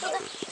Tuh.